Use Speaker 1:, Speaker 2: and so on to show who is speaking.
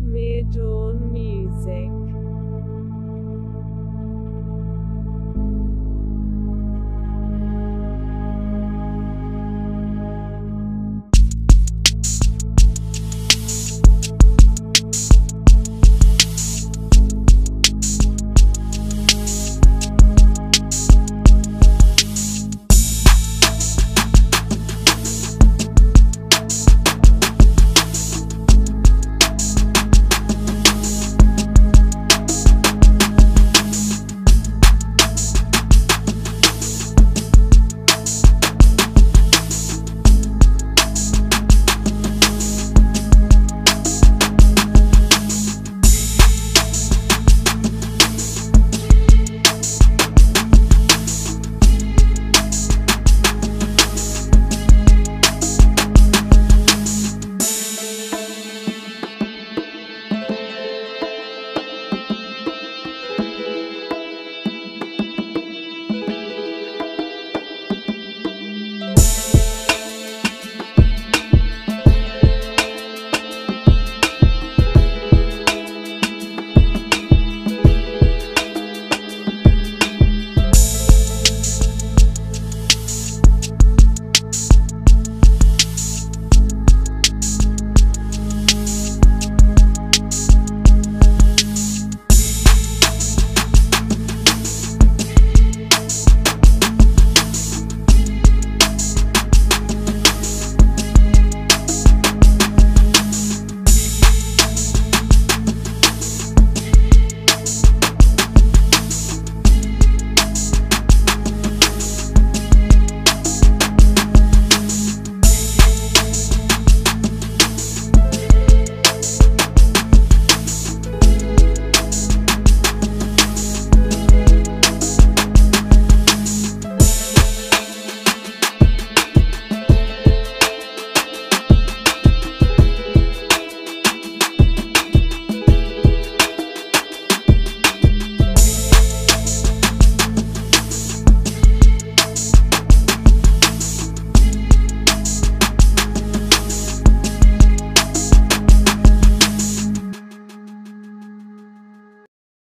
Speaker 1: made own music.